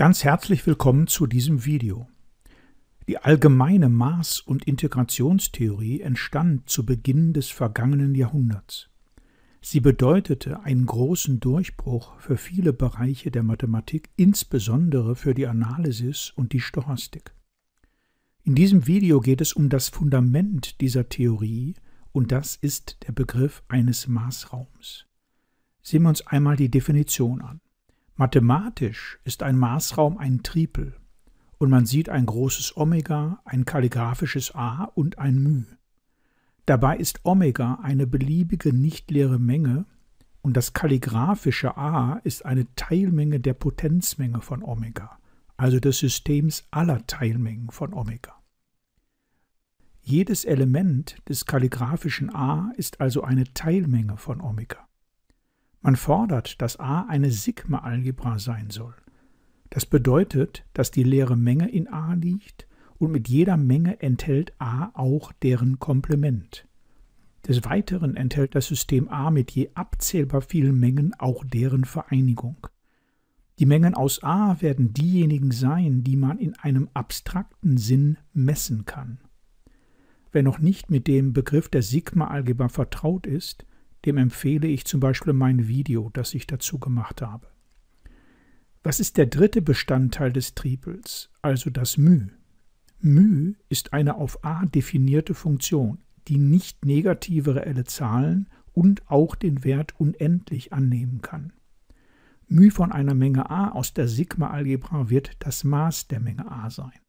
Ganz herzlich willkommen zu diesem Video. Die allgemeine Maß- und Integrationstheorie entstand zu Beginn des vergangenen Jahrhunderts. Sie bedeutete einen großen Durchbruch für viele Bereiche der Mathematik, insbesondere für die Analysis und die Stochastik. In diesem Video geht es um das Fundament dieser Theorie und das ist der Begriff eines Maßraums. Sehen wir uns einmal die Definition an. Mathematisch ist ein Maßraum ein Tripel und man sieht ein großes Omega, ein kalligraphisches A und ein μ. Dabei ist Omega eine beliebige nichtleere Menge und das kalligraphische A ist eine Teilmenge der Potenzmenge von Omega, also des Systems aller Teilmengen von Omega. Jedes Element des kalligraphischen A ist also eine Teilmenge von Omega. Man fordert, dass A eine Sigma-Algebra sein soll. Das bedeutet, dass die leere Menge in A liegt und mit jeder Menge enthält A auch deren Komplement. Des Weiteren enthält das System A mit je abzählbar vielen Mengen auch deren Vereinigung. Die Mengen aus A werden diejenigen sein, die man in einem abstrakten Sinn messen kann. Wer noch nicht mit dem Begriff der Sigma-Algebra vertraut ist, dem empfehle ich zum Beispiel mein Video, das ich dazu gemacht habe. Was ist der dritte Bestandteil des Tripels, also das μ? μ ist eine auf a definierte Funktion, die nicht negative reelle Zahlen und auch den Wert unendlich annehmen kann. μ von einer Menge a aus der Sigma-Algebra wird das Maß der Menge a sein.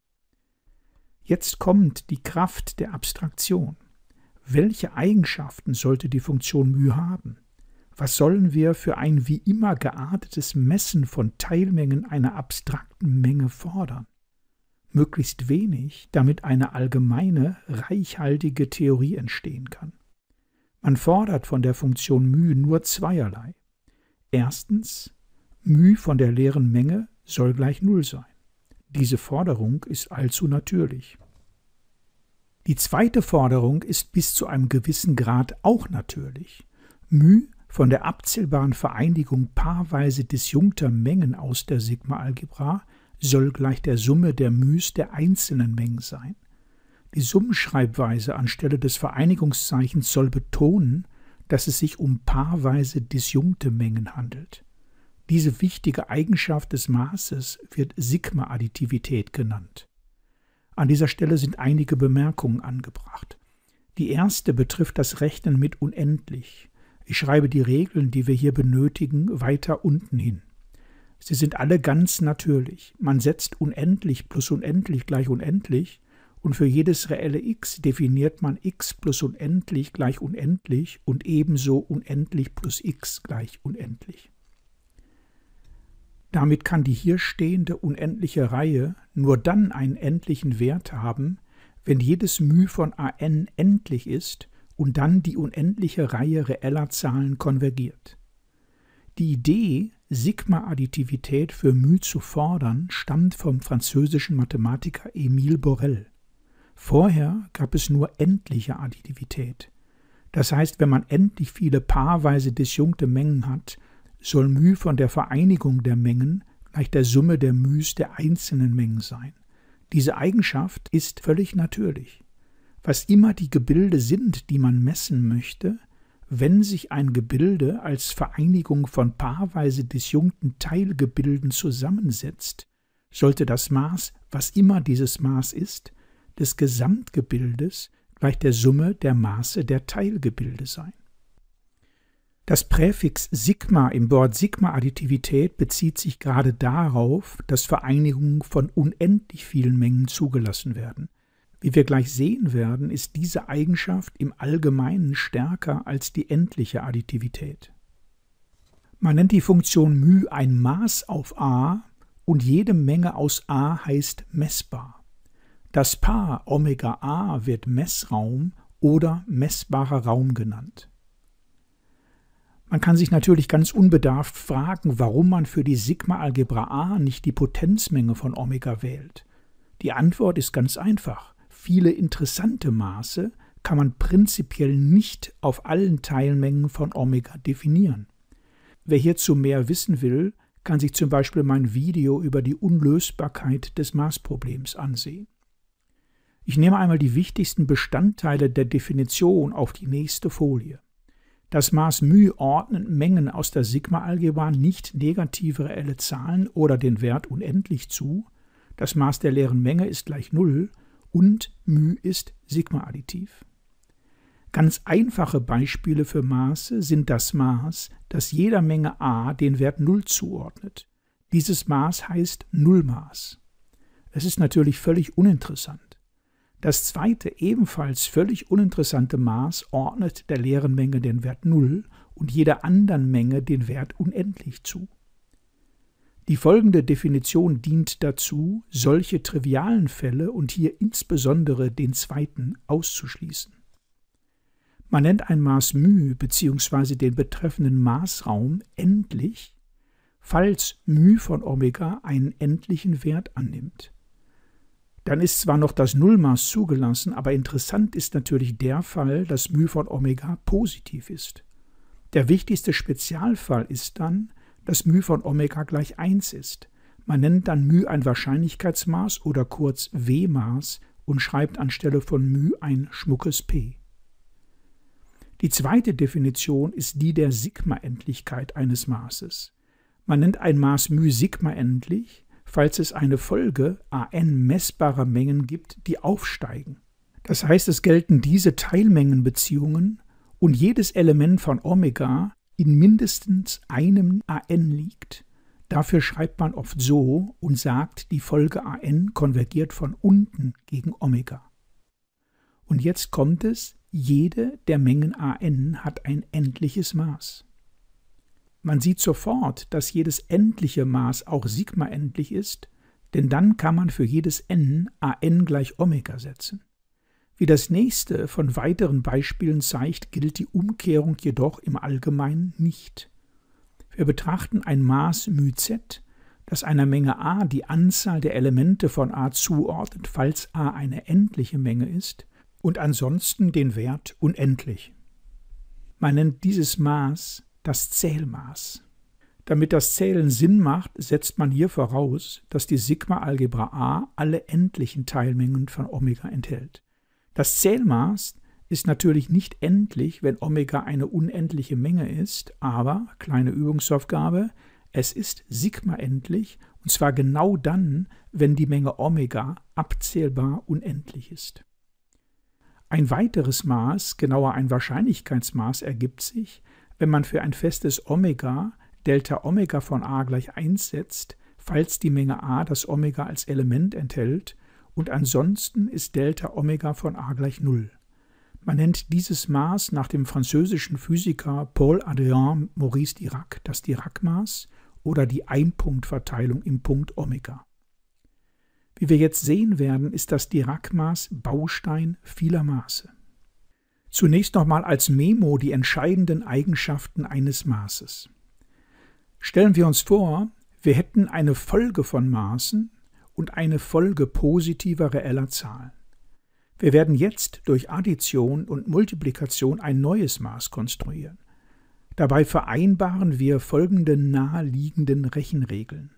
Jetzt kommt die Kraft der Abstraktion. Welche Eigenschaften sollte die Funktion μ haben? Was sollen wir für ein wie immer geartetes Messen von Teilmengen einer abstrakten Menge fordern? Möglichst wenig, damit eine allgemeine, reichhaltige Theorie entstehen kann. Man fordert von der Funktion μ nur zweierlei. Erstens, μ von der leeren Menge soll gleich Null sein. Diese Forderung ist allzu natürlich. Die zweite Forderung ist bis zu einem gewissen Grad auch natürlich. μ von der abzählbaren Vereinigung paarweise disjunkter Mengen aus der Sigma-Algebra soll gleich der Summe der μ's der einzelnen Mengen sein. Die Summenschreibweise anstelle des Vereinigungszeichens soll betonen, dass es sich um paarweise disjunkte Mengen handelt. Diese wichtige Eigenschaft des Maßes wird Sigma-Additivität genannt. An dieser Stelle sind einige Bemerkungen angebracht. Die erste betrifft das Rechnen mit unendlich. Ich schreibe die Regeln, die wir hier benötigen, weiter unten hin. Sie sind alle ganz natürlich. Man setzt unendlich plus unendlich gleich unendlich und für jedes reelle x definiert man x plus unendlich gleich unendlich und ebenso unendlich plus x gleich unendlich. Damit kann die hier stehende unendliche Reihe nur dann einen endlichen Wert haben, wenn jedes μ von an endlich ist und dann die unendliche Reihe reeller Zahlen konvergiert. Die Idee, Sigma-Additivität für μ zu fordern, stammt vom französischen Mathematiker Émile Borel. Vorher gab es nur endliche Additivität. Das heißt, wenn man endlich viele paarweise disjunkte Mengen hat, soll μ von der Vereinigung der Mengen gleich der Summe der μ's der einzelnen Mengen sein. Diese Eigenschaft ist völlig natürlich. Was immer die Gebilde sind, die man messen möchte, wenn sich ein Gebilde als Vereinigung von paarweise disjunkten Teilgebilden zusammensetzt, sollte das Maß, was immer dieses Maß ist, des Gesamtgebildes gleich der Summe der Maße der Teilgebilde sein. Das Präfix Sigma im Wort Sigma-Additivität bezieht sich gerade darauf, dass Vereinigungen von unendlich vielen Mengen zugelassen werden. Wie wir gleich sehen werden, ist diese Eigenschaft im Allgemeinen stärker als die endliche Additivität. Man nennt die Funktion μ ein Maß auf a und jede Menge aus a heißt messbar. Das Paar Omega a wird Messraum oder messbarer Raum genannt. Man kann sich natürlich ganz unbedarft fragen, warum man für die Sigma-Algebra A nicht die Potenzmenge von Omega wählt. Die Antwort ist ganz einfach. Viele interessante Maße kann man prinzipiell nicht auf allen Teilmengen von Omega definieren. Wer hierzu mehr wissen will, kann sich zum Beispiel mein Video über die Unlösbarkeit des Maßproblems ansehen. Ich nehme einmal die wichtigsten Bestandteile der Definition auf die nächste Folie. Das Maß μ ordnet Mengen aus der Sigma-Algebra nicht negative reelle Zahlen oder den Wert unendlich zu. Das Maß der leeren Menge ist gleich Null und μ ist Sigma-additiv. Ganz einfache Beispiele für Maße sind das Maß, das jeder Menge a den Wert 0 zuordnet. Dieses Maß heißt Nullmaß. Es ist natürlich völlig uninteressant. Das zweite, ebenfalls völlig uninteressante Maß ordnet der leeren Menge den Wert 0 und jeder anderen Menge den Wert unendlich zu. Die folgende Definition dient dazu, solche trivialen Fälle und hier insbesondere den zweiten auszuschließen. Man nennt ein Maß μ bzw. den betreffenden Maßraum endlich, falls μ von Omega einen endlichen Wert annimmt. Dann ist zwar noch das Nullmaß zugelassen, aber interessant ist natürlich der Fall, dass μ von Omega positiv ist. Der wichtigste Spezialfall ist dann, dass μ von Omega gleich 1 ist. Man nennt dann μ ein Wahrscheinlichkeitsmaß oder kurz W-Maß und schreibt anstelle von μ ein schmuckes P. Die zweite Definition ist die der Sigma-Endlichkeit eines Maßes. Man nennt ein Maß μ Sigma-endlich, falls es eine Folge an messbarer Mengen gibt, die aufsteigen. Das heißt, es gelten diese Teilmengenbeziehungen und jedes Element von Omega in mindestens einem an liegt. Dafür schreibt man oft so und sagt, die Folge an konvergiert von unten gegen Omega. Und jetzt kommt es, jede der Mengen an hat ein endliches Maß. Man sieht sofort, dass jedes endliche Maß auch Sigma endlich ist, denn dann kann man für jedes n an gleich Omega setzen. Wie das nächste von weiteren Beispielen zeigt, gilt die Umkehrung jedoch im Allgemeinen nicht. Wir betrachten ein Maß μz, das einer Menge a die Anzahl der Elemente von a zuordnet, falls a eine endliche Menge ist, und ansonsten den Wert unendlich. Man nennt dieses Maß das Zählmaß. Damit das Zählen Sinn macht, setzt man hier voraus, dass die Sigma-Algebra A alle endlichen Teilmengen von Omega enthält. Das Zählmaß ist natürlich nicht endlich, wenn Omega eine unendliche Menge ist, aber, kleine Übungsaufgabe, es ist Sigma endlich, und zwar genau dann, wenn die Menge Omega abzählbar unendlich ist. Ein weiteres Maß, genauer ein Wahrscheinlichkeitsmaß, ergibt sich, wenn man für ein festes Omega Delta Omega von a gleich 1 setzt, falls die Menge a das Omega als Element enthält, und ansonsten ist Delta Omega von a gleich 0. Man nennt dieses Maß nach dem französischen Physiker Paul Adrien Maurice Dirac das Dirac-Maß oder die Einpunktverteilung im Punkt Omega. Wie wir jetzt sehen werden, ist das Dirac-Maß Baustein vieler Maße. Zunächst nochmal als Memo die entscheidenden Eigenschaften eines Maßes. Stellen wir uns vor, wir hätten eine Folge von Maßen und eine Folge positiver reeller Zahlen. Wir werden jetzt durch Addition und Multiplikation ein neues Maß konstruieren. Dabei vereinbaren wir folgende naheliegenden Rechenregeln.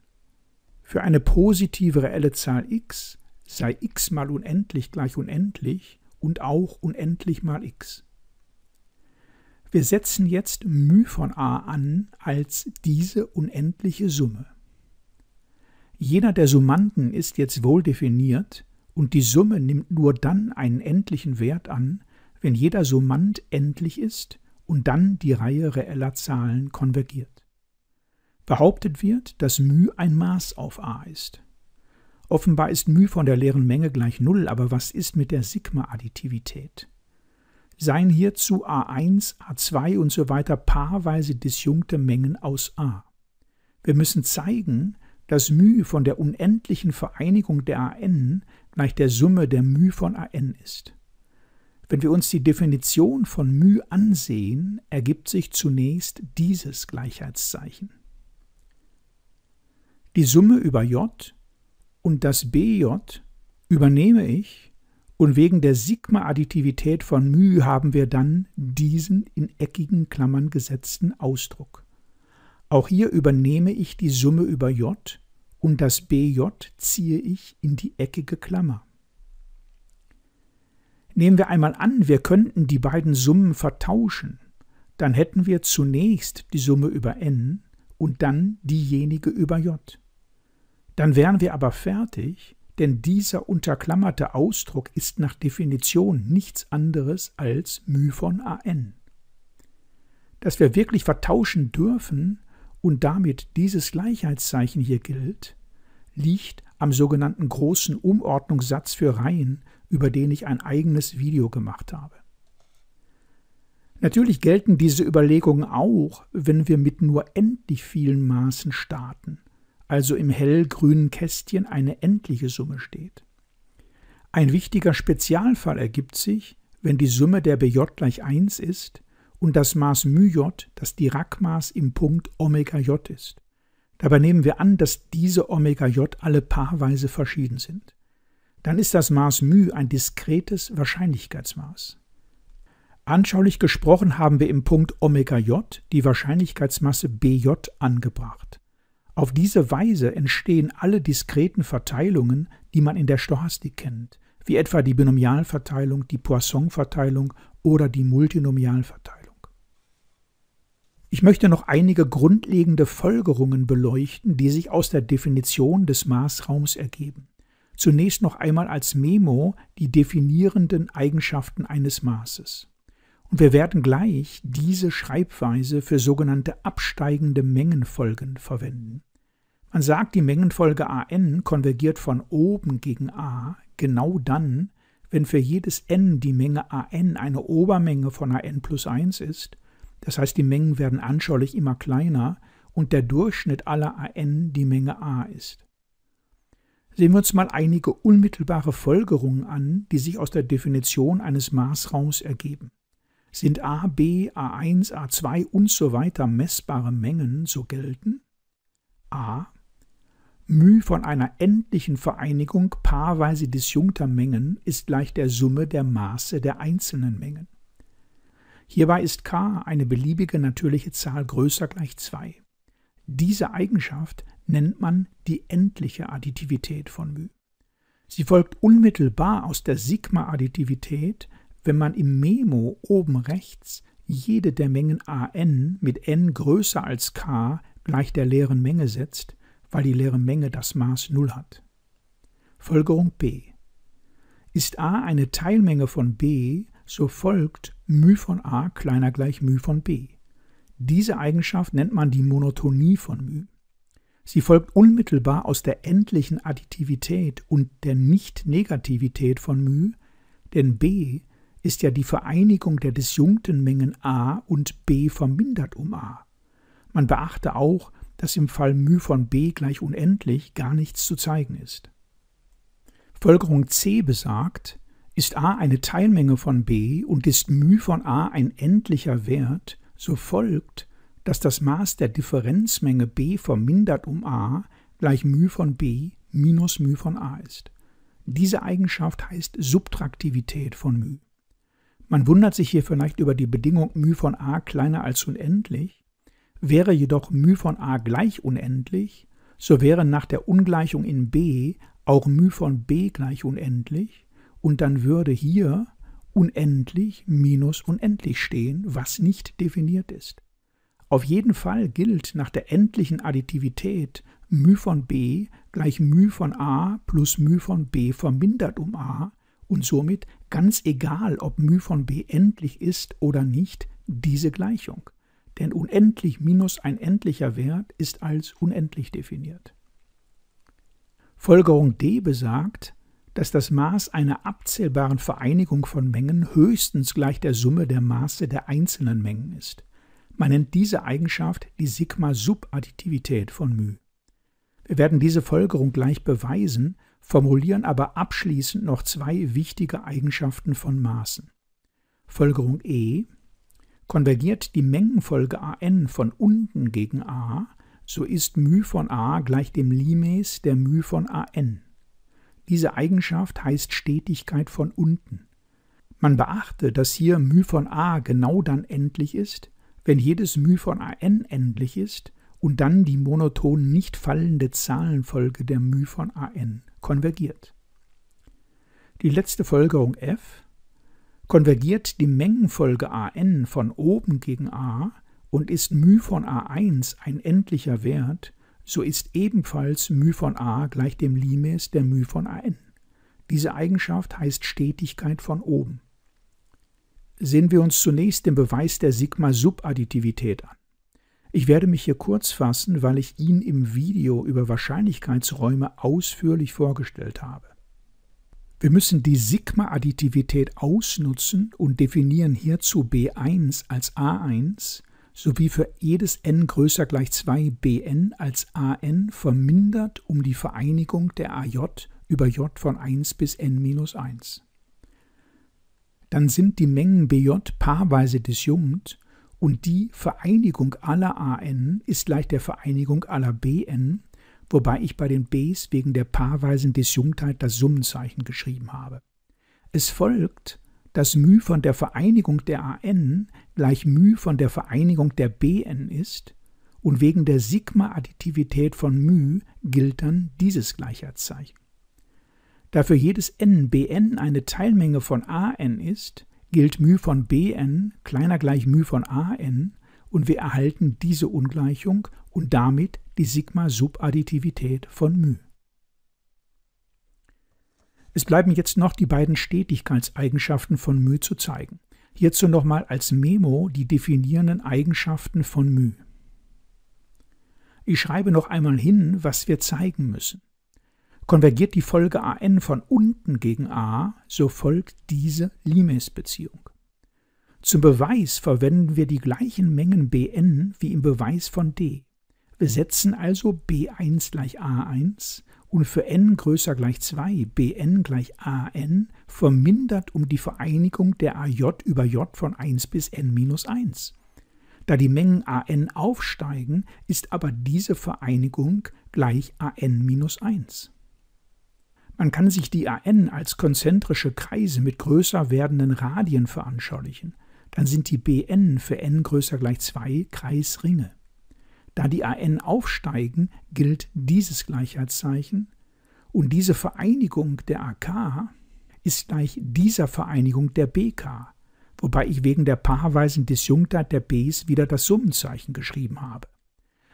Für eine positive reelle Zahl x sei x mal unendlich gleich unendlich und auch unendlich mal x. Wir setzen jetzt μ von a an als diese unendliche Summe. Jeder der Summanden ist jetzt wohl definiert und die Summe nimmt nur dann einen endlichen Wert an, wenn jeder Summand endlich ist und dann die Reihe reeller Zahlen konvergiert. Behauptet wird, dass μ ein Maß auf a ist. Offenbar ist μ von der leeren Menge gleich Null, aber was ist mit der Sigma-Additivität? Seien hierzu a1, a2 und so weiter paarweise disjunkte Mengen aus a. Wir müssen zeigen, dass μ von der unendlichen Vereinigung der an gleich der Summe der μ von an ist. Wenn wir uns die Definition von μ ansehen, ergibt sich zunächst dieses Gleichheitszeichen. Die Summe über j und das bj übernehme ich und wegen der Sigma-Additivität von μ haben wir dann diesen in eckigen Klammern gesetzten Ausdruck. Auch hier übernehme ich die Summe über j und das bj ziehe ich in die eckige Klammer. Nehmen wir einmal an, wir könnten die beiden Summen vertauschen, dann hätten wir zunächst die Summe über n und dann diejenige über j. Dann wären wir aber fertig, denn dieser unterklammerte Ausdruck ist nach Definition nichts anderes als μ von an. Dass wir wirklich vertauschen dürfen, und damit dieses Gleichheitszeichen hier gilt, liegt am sogenannten großen Umordnungssatz für Reihen, über den ich ein eigenes Video gemacht habe. Natürlich gelten diese Überlegungen auch, wenn wir mit nur endlich vielen Maßen starten, also im hellgrünen Kästchen eine endliche Summe steht. Ein wichtiger Spezialfall ergibt sich, wenn die Summe der BJ gleich 1 ist und das Maß μj das Dirac-Maß im Punkt Omega j ist. Dabei nehmen wir an, dass diese Omega j alle paarweise verschieden sind. Dann ist das Maß μ ein diskretes Wahrscheinlichkeitsmaß. Anschaulich gesprochen haben wir im Punkt Omega j die Wahrscheinlichkeitsmasse bj angebracht. Auf diese Weise entstehen alle diskreten Verteilungen, die man in der Stochastik kennt, wie etwa die Binomialverteilung, die Poisson-Verteilung oder die Multinomialverteilung. Ich möchte noch einige grundlegende Folgerungen beleuchten, die sich aus der Definition des Maßraums ergeben. Zunächst noch einmal als Memo die definierenden Eigenschaften eines Maßes. Und wir werden gleich diese Schreibweise für sogenannte absteigende Mengenfolgen verwenden. Man sagt, die Mengenfolge an konvergiert von oben gegen a genau dann, wenn für jedes n die Menge an eine Obermenge von an plus 1 ist das heißt, die Mengen werden anschaulich immer kleiner und der Durchschnitt aller AN die Menge A ist. Sehen wir uns mal einige unmittelbare Folgerungen an, die sich aus der Definition eines Maßraums ergeben. Sind A, B, A1, A2 und so weiter messbare Mengen, so gelten a. μ von einer endlichen Vereinigung paarweise disjunkter Mengen ist gleich der Summe der Maße der einzelnen Mengen. Hierbei ist k eine beliebige natürliche Zahl größer gleich 2. Diese Eigenschaft nennt man die endliche Additivität von μ. Sie folgt unmittelbar aus der Sigma-Additivität, wenn man im Memo oben rechts jede der Mengen an mit n größer als k gleich der leeren Menge setzt, weil die leere Menge das Maß 0 hat. Folgerung b. Ist a eine Teilmenge von b, so folgt μ von a kleiner gleich μ von b. Diese Eigenschaft nennt man die Monotonie von μ. Sie folgt unmittelbar aus der endlichen Additivität und der Nicht-Negativität von μ, denn b ist ja die Vereinigung der disjunkten Mengen a und b vermindert um a. Man beachte auch, dass im Fall μ von b gleich unendlich gar nichts zu zeigen ist. Folgerung c besagt, ist a eine Teilmenge von b und ist μ von a ein endlicher Wert, so folgt, dass das Maß der Differenzmenge b vermindert um a gleich μ von b minus μ von a ist. Diese Eigenschaft heißt Subtraktivität von μ. Man wundert sich hier vielleicht über die Bedingung μ von a kleiner als unendlich. Wäre jedoch μ von a gleich unendlich, so wäre nach der Ungleichung in b auch μ von b gleich unendlich und dann würde hier unendlich minus unendlich stehen, was nicht definiert ist. Auf jeden Fall gilt nach der endlichen Additivität μ von b gleich μ von a plus μ von b vermindert um a und somit ganz egal, ob μ von b endlich ist oder nicht, diese Gleichung. Denn unendlich minus ein endlicher Wert ist als unendlich definiert. Folgerung d besagt, dass das Maß einer abzählbaren Vereinigung von Mengen höchstens gleich der Summe der Maße der einzelnen Mengen ist. Man nennt diese Eigenschaft die Sigma-Subadditivität von μ. Wir werden diese Folgerung gleich beweisen, formulieren aber abschließend noch zwei wichtige Eigenschaften von Maßen. Folgerung E Konvergiert die Mengenfolge an von unten gegen a, so ist μ von a gleich dem Limes der μ von an. Diese Eigenschaft heißt Stetigkeit von unten. Man beachte, dass hier μ von a genau dann endlich ist, wenn jedes μ von an endlich ist und dann die monoton nicht fallende Zahlenfolge der μ von an konvergiert. Die letzte Folgerung f konvergiert die Mengenfolge an von oben gegen a und ist μ von a1 ein endlicher Wert, so ist ebenfalls μ von a gleich dem Limes der μ von an. Diese Eigenschaft heißt Stetigkeit von oben. Sehen wir uns zunächst den Beweis der Sigma-Subadditivität an. Ich werde mich hier kurz fassen, weil ich ihn im Video über Wahrscheinlichkeitsräume ausführlich vorgestellt habe. Wir müssen die Sigma-Additivität ausnutzen und definieren hierzu B1 als A1 sowie für jedes n größer gleich 2 bn als an vermindert um die Vereinigung der aj über j von 1 bis n minus 1. Dann sind die Mengen bj paarweise disjunkt und die Vereinigung aller an ist gleich der Vereinigung aller bn, wobei ich bei den b's wegen der paarweisen Disjunktheit das Summenzeichen geschrieben habe. Es folgt, dass μ von der Vereinigung der an gleich μ von der Vereinigung der bn ist und wegen der Sigma-Additivität von μ gilt dann dieses Gleichheitszeichen. Da für jedes n bn eine Teilmenge von an ist, gilt μ von bn kleiner gleich μ von an und wir erhalten diese Ungleichung und damit die Sigma-Subadditivität von μ. Es bleiben jetzt noch die beiden Stetigkeitseigenschaften von μ zu zeigen. Hierzu nochmal als Memo die definierenden Eigenschaften von μ. Ich schreibe noch einmal hin, was wir zeigen müssen. Konvergiert die Folge an von unten gegen a, so folgt diese Limes-Beziehung. Zum Beweis verwenden wir die gleichen Mengen bn wie im Beweis von d. Wir setzen also b1 gleich a1 und für n größer gleich 2 bn gleich an vermindert um die Vereinigung der aj über j von 1 bis n minus 1. Da die Mengen an aufsteigen, ist aber diese Vereinigung gleich an minus 1. Man kann sich die AN als konzentrische Kreise mit größer werdenden Radien veranschaulichen. Dann sind die BN für n größer gleich 2 Kreisringe. Da die AN aufsteigen, gilt dieses Gleichheitszeichen und diese Vereinigung der AK ist gleich dieser Vereinigung der BK, wobei ich wegen der paarweisen Disjunktheit der Bs wieder das Summenzeichen geschrieben habe.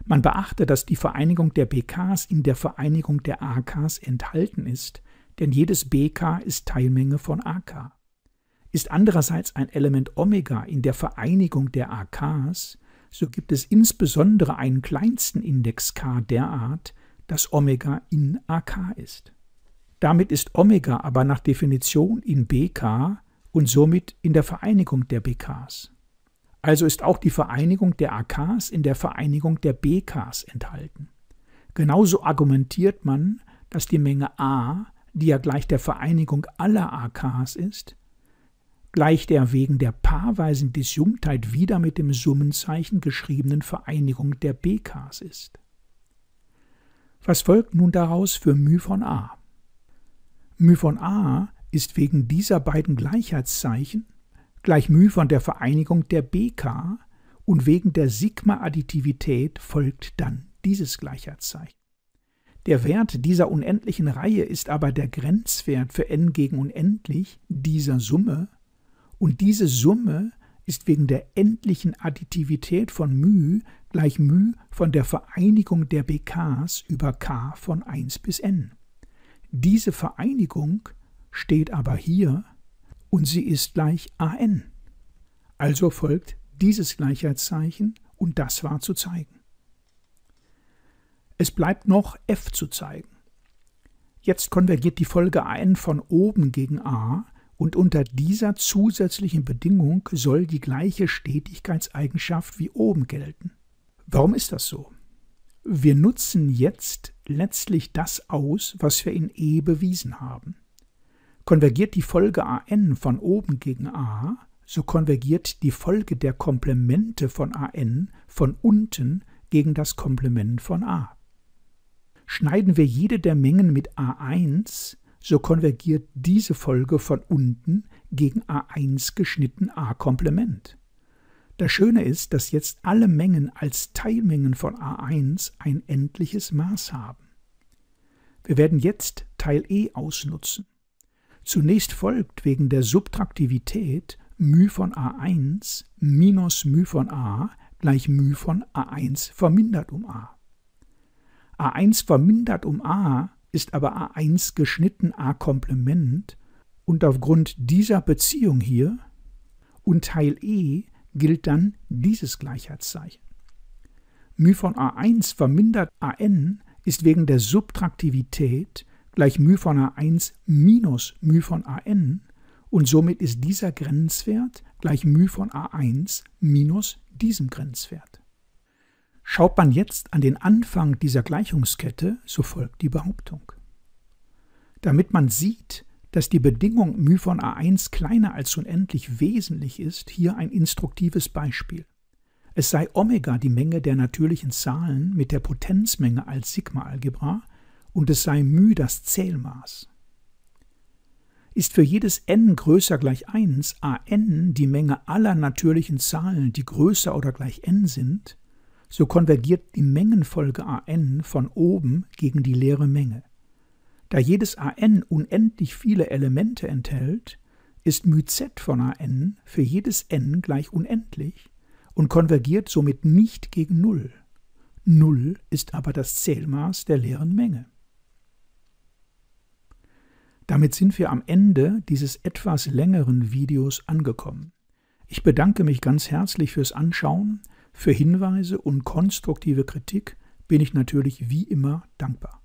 Man beachte, dass die Vereinigung der BKs in der Vereinigung der AKs enthalten ist, denn jedes BK ist Teilmenge von AK. Ist andererseits ein Element Omega in der Vereinigung der AKs, so gibt es insbesondere einen kleinsten Index K derart, dass Omega in AK ist. Damit ist Omega aber nach Definition in BK und somit in der Vereinigung der BKs. Also ist auch die Vereinigung der AKs in der Vereinigung der BKs enthalten. Genauso argumentiert man, dass die Menge A, die ja gleich der Vereinigung aller AKs ist, gleich der wegen der paarweisen Disjunktheit wieder mit dem Summenzeichen geschriebenen Vereinigung der BKs ist. Was folgt nun daraus für μ von A? μ von A ist wegen dieser beiden Gleichheitszeichen gleichmü von der Vereinigung der BK und wegen der Sigma-Additivität folgt dann dieses Gleichheitszeichen. Der Wert dieser unendlichen Reihe ist aber der Grenzwert für n gegen unendlich dieser Summe und diese Summe ist wegen der endlichen Additivität von μ gleich μ von der Vereinigung der BKs über k von 1 bis n. Diese Vereinigung steht aber hier und sie ist gleich an. Also folgt dieses Gleichheitszeichen und das war zu zeigen. Es bleibt noch f zu zeigen. Jetzt konvergiert die Folge an von oben gegen a und unter dieser zusätzlichen Bedingung soll die gleiche Stetigkeitseigenschaft wie oben gelten. Warum ist das so? Wir nutzen jetzt letztlich das aus, was wir in E bewiesen haben. Konvergiert die Folge an von oben gegen a, so konvergiert die Folge der Komplemente von an von unten gegen das Komplement von a. Schneiden wir jede der Mengen mit a1, so konvergiert diese Folge von unten gegen a1 geschnitten a Komplement. Das Schöne ist, dass jetzt alle Mengen als Teilmengen von A1 ein endliches Maß haben. Wir werden jetzt Teil E ausnutzen. Zunächst folgt wegen der Subtraktivität μ von A1 minus μ von A gleich μ von A1 vermindert um A. A1 vermindert um A ist aber A1 geschnitten A Komplement und aufgrund dieser Beziehung hier und Teil E gilt dann dieses Gleichheitszeichen. μ von A1 vermindert AN ist wegen der Subtraktivität gleich μ von A1 minus μ von AN und somit ist dieser Grenzwert gleich μ von A1 minus diesem Grenzwert. Schaut man jetzt an den Anfang dieser Gleichungskette, so folgt die Behauptung. Damit man sieht, dass die Bedingung μ von A1 kleiner als unendlich wesentlich ist, hier ein instruktives Beispiel. Es sei Omega die Menge der natürlichen Zahlen mit der Potenzmenge als Sigma-Algebra und es sei μ das Zählmaß. Ist für jedes n größer gleich 1 an die Menge aller natürlichen Zahlen, die größer oder gleich n sind, so konvergiert die Mengenfolge an von oben gegen die leere Menge. Da jedes an unendlich viele Elemente enthält, ist μz von an für jedes n gleich unendlich und konvergiert somit nicht gegen Null. Null ist aber das Zählmaß der leeren Menge. Damit sind wir am Ende dieses etwas längeren Videos angekommen. Ich bedanke mich ganz herzlich fürs Anschauen, für Hinweise und konstruktive Kritik bin ich natürlich wie immer dankbar.